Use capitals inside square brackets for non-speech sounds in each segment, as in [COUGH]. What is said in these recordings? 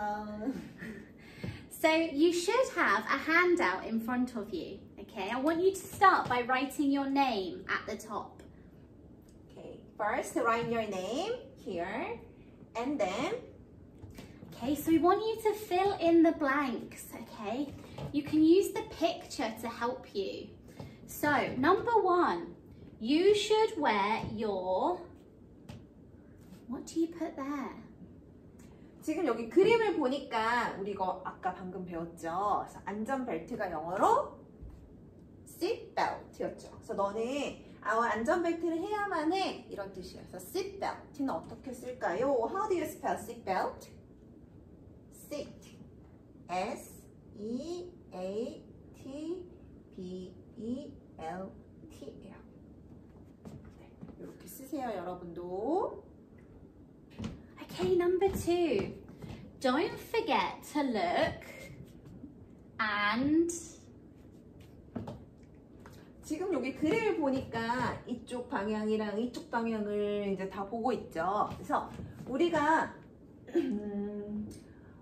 [LAUGHS] So you should have a handout in front of you. Okay, I want you to start by writing your name at the top. Okay, first write your name here, and then Okay, so we want you to fill in the blanks, okay? You can use the picture to help you. So, number one, you should wear your, what do you put there? 지금 여기 그림을 보니까 우리 이거 아까 방금 배웠죠. 안전벨트가 영어로 seatbelt였죠. 그래서 너는 아, 안전벨트를 해야만 해 이런 뜻이에요. 그래서 seatbelt는 어떻게 쓸까요? How do you spell seatbelt? Seat, S E E. 네, 이렇게 쓰세요, 여러분도. Okay, number two, don't forget to look and 지금 여기 그림을 보니까 이쪽 방향이랑 이쪽 방향을 이제 다 보고 있죠. 그래서 우리가 음,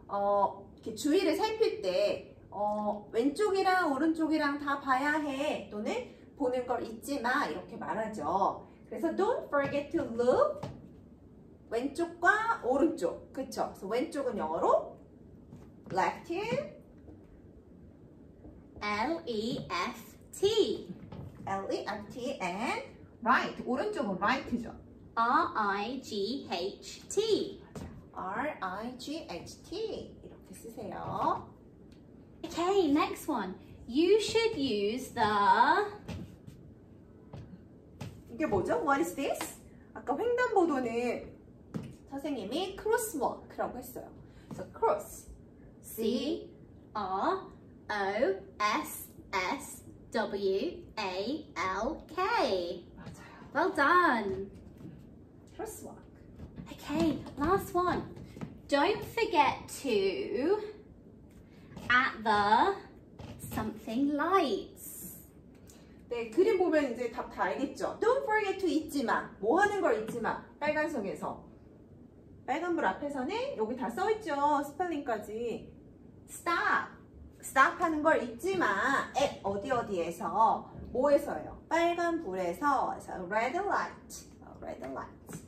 어, 이렇게 주위를 살필 때 어, 왼쪽이랑 오른쪽이랑 다 봐야 해 또는 보는 걸 잊지 마 이렇게 말하죠. 그래서 don't forget to look 왼쪽과 오른쪽 그쵸? 그래서 왼쪽은 영어로 left L E F T. L-E-F-T and right 오른쪽은 right죠. R I G H T. R-I-G-H-T 이렇게 쓰세요. Okay, next one. You should use the 이게 뭐죠? What is this? 아까 횡단보도는 선생님이 crosswalk라고 했어요. 그래서 cross, C R O S S W A L K. 맞아요. Well done. crosswalk. Okay, last one. Don't forget to at the something lights. 네, 그림 보면 이제 답 다 알겠죠? Don't forget to 잊지 마. 뭐 하는 걸 잊지 마. 빨간색에서. 빨간불 앞에서는 여기 다 써있죠. 스펠링까지. Stop. Stop 하는 걸 잊지 마. at 어디 어디에서. 뭐에서요? 빨간 불에서. 그래서 red light. 어, red light.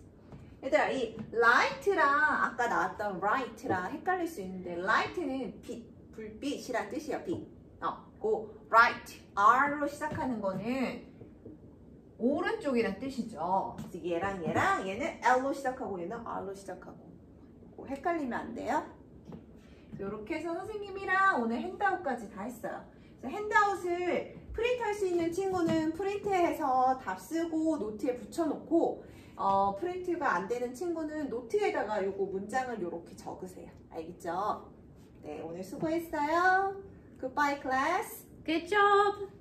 얘들아, 이 light랑 아까 나왔던 right랑 헷갈릴 수 있는데 light는 빛, 불빛이란 뜻이야, 빛. 어, 그 right, R로 시작하는 거는 오른쪽이란 뜻이죠. 그래서 얘랑 얘랑 얘는 L로 시작하고 얘는 R로 시작하고 뭐 헷갈리면 안 돼요. 이렇게 해서 선생님이랑 오늘 handout까지 다 했어요. 그래서 handout을 프린트할 수 있는 친구는 프린트해서 답 쓰고 노트에 붙여놓고 어, 프린트가 안 되는 친구는 노트에다가 요거 문장을 이렇게 적으세요. 알겠죠? 네, 오늘 수고했어요. Goodbye, class. Good job.